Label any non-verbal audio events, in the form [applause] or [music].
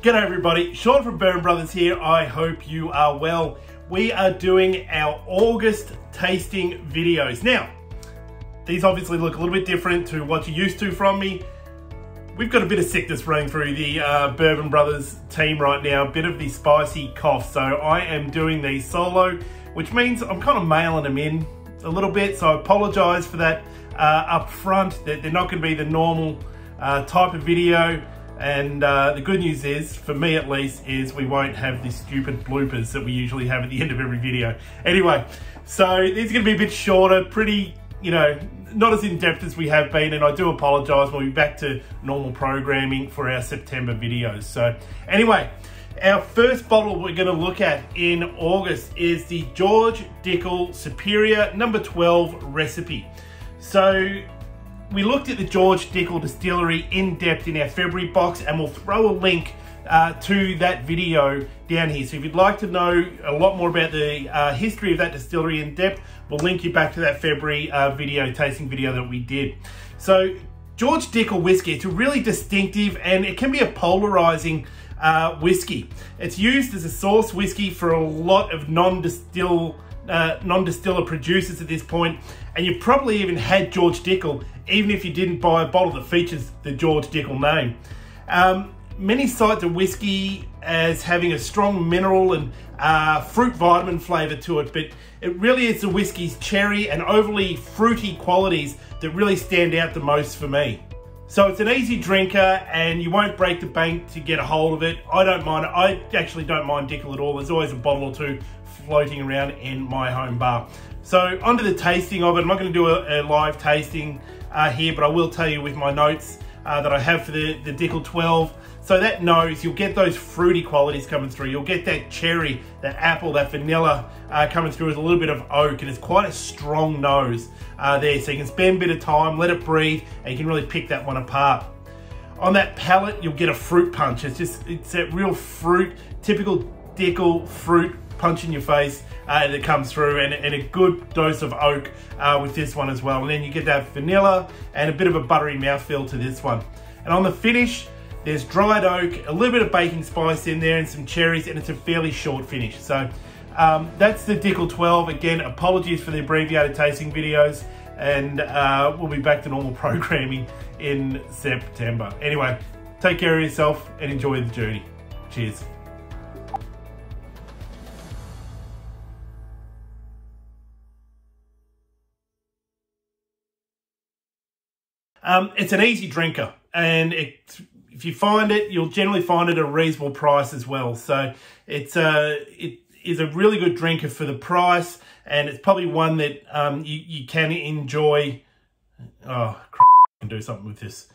G'day everybody, Sean from Bourbon Brothers here. I hope you are well. We are doing our August tasting videos. Now, these obviously look a little bit different to what you're used to from me. We've got a bit of sickness running through the uh, Bourbon Brothers team right now, a bit of the spicy cough. So I am doing these solo, which means I'm kind of mailing them in a little bit. So I apologize for that uh, up front. They're not gonna be the normal uh, type of video. And uh, the good news is, for me at least, is we won't have the stupid bloopers that we usually have at the end of every video. Anyway, so these are gonna be a bit shorter, pretty, you know, not as in-depth as we have been, and I do apologize. We'll be back to normal programming for our September videos. So anyway, our first bottle we're gonna look at in August is the George Dickel Superior number 12 recipe. So we looked at the George Dickel Distillery in depth in our February box and we'll throw a link uh, to that video down here. So if you'd like to know a lot more about the uh, history of that distillery in depth, we'll link you back to that February uh, video, tasting video that we did. So George Dickel whiskey, it's a really distinctive and it can be a polarizing uh, whiskey. It's used as a source whiskey for a lot of non-distill uh, non-distiller producers at this point, and you've probably even had George Dickel, even if you didn't buy a bottle that features the George Dickel name. Um, many cite the whiskey as having a strong mineral and uh, fruit vitamin flavour to it, but it really is the whiskey's cherry and overly fruity qualities that really stand out the most for me. So it's an easy drinker and you won't break the bank to get a hold of it. I don't mind it. I actually don't mind Dickel at all. There's always a bottle or two floating around in my home bar. So onto the tasting of it. I'm not going to do a, a live tasting uh, here, but I will tell you with my notes uh, that I have for the, the Dickel 12. So that nose, you'll get those fruity qualities coming through. You'll get that cherry, that apple, that vanilla uh, coming through with a little bit of oak, and it's quite a strong nose uh, there. So you can spend a bit of time, let it breathe, and you can really pick that one apart. On that palate, you'll get a fruit punch. It's just, it's that real fruit, typical Dickel fruit punch in your face uh, that comes through and, and, a good dose of oak uh, with this one as well. And then you get that vanilla and a bit of a buttery mouthfeel to this one. And on the finish, there's dried oak, a little bit of baking spice in there and some cherries and it's a fairly short finish. So um, that's the Dickel 12. Again, apologies for the abbreviated tasting videos and uh, we'll be back to normal [laughs] programming in September. Anyway, take care of yourself and enjoy the journey. Cheers. Um, it's an easy drinker and it, if you find it, you'll generally find it at a reasonable price as well. So it's a, uh, it is a really good drinker for the price and it's probably one that um, you, you can enjoy. Oh, crap, I can do something with this.